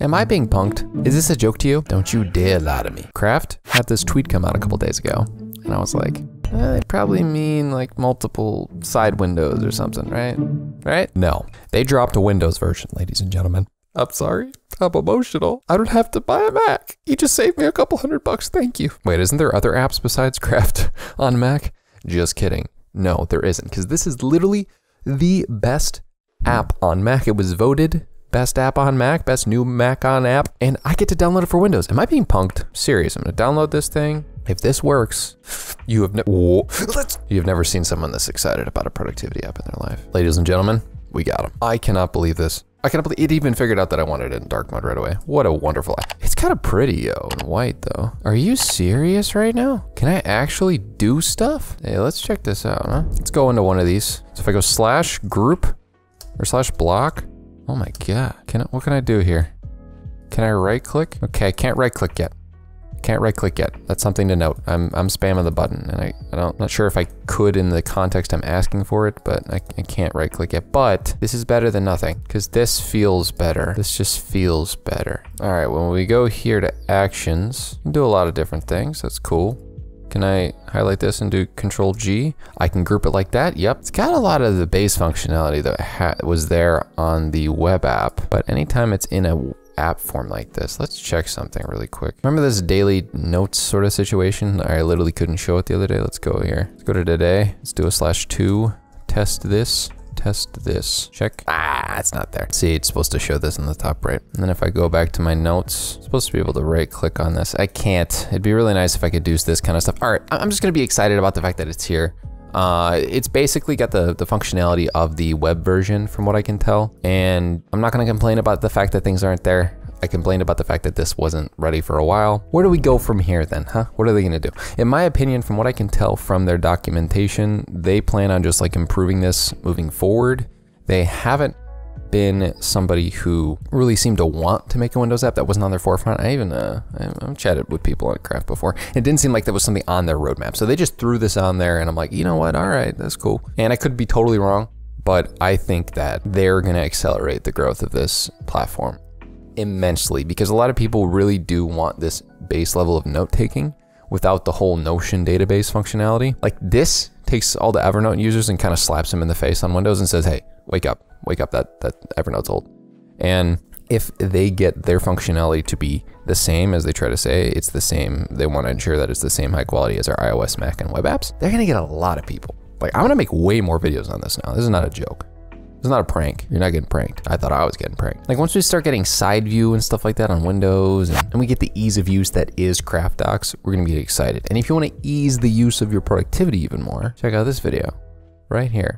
Am I being punked? Is this a joke to you? Don't you dare lie to me. Craft had this tweet come out a couple days ago, and I was like, eh, they probably mean like multiple side windows or something, right? Right? No. They dropped a Windows version, ladies and gentlemen. I'm sorry. I'm emotional. I don't have to buy a Mac. You just saved me a couple hundred bucks. Thank you. Wait, isn't there other apps besides Craft on Mac? Just kidding. No, there isn't, because this is literally the best app on Mac. It was voted best app on Mac, best new Mac on app, and I get to download it for Windows. Am I being punked? Serious. I'm gonna download this thing. If this works, you have never you've never seen someone this excited about a productivity app in their life. Ladies and gentlemen, we got him. I cannot believe this. I cannot believe it even figured out that I wanted it in dark mode right away. What a wonderful app. It's kind of pretty, yo, and white though. Are you serious right now? Can I actually do stuff? Hey, let's check this out, huh? Let's go into one of these. So if I go slash group or slash block, oh my God. Can I, what can I do here? Can I right click? Okay, I can't right click yet. Can't right click yet. That's something to note. I'm, I'm spamming the button and I, I don't, not sure if I could in the context I'm asking for it, but I, I can't right click yet. But this is better than nothing because this feels better. This just feels better. All right, when we go here to actions, do a lot of different things. That's cool. Can I highlight this and do control G? I can group it like that. Yep. It's got a lot of the base functionality that was there on the web app, but anytime it's in a app form like this. Let's check something really quick. Remember this daily notes sort of situation? I literally couldn't show it the other day. Let's go here. Let's go to today. Let's do a slash two. Test this. Test this. Check. Ah, it's not there. See, it's supposed to show this in the top right. And then if I go back to my notes, I'm supposed to be able to right click on this. I can't. It'd be really nice if I could do this kind of stuff. All right, I'm just gonna be excited about the fact that it's here. Uh, it's basically got the, the functionality of the web version from what I can tell. And I'm not gonna complain about the fact that things aren't there. I complained about the fact that this wasn't ready for a while. Where do we go from here then, huh? What are they gonna do? In my opinion, from what I can tell from their documentation, they plan on just like improving this moving forward. They haven't been somebody who really seemed to want to make a Windows app that wasn't on their forefront. I even uh, I've chatted with people on Craft before. It didn't seem like that was something on their roadmap. So they just threw this on there, and I'm like, you know what? All right, that's cool. And I could be totally wrong, but I think that they're gonna accelerate the growth of this platform immensely because a lot of people really do want this base level of note taking without the whole Notion database functionality. Like this takes all the Evernote users and kind of slaps them in the face on Windows and says, hey, wake up, wake up, that, that Evernote's old. And if they get their functionality to be the same as they try to say it's the same, they want to ensure that it's the same high quality as our iOS, Mac, and web apps, they're going to get a lot of people. Like, I'm going to make way more videos on this now. This is not a joke. It's not a prank. You're not getting pranked. I thought I was getting pranked. Like once we start getting side view and stuff like that on Windows and, and we get the ease of use that is Craft Docs, we're gonna be excited. And if you wanna ease the use of your productivity even more, check out this video right here.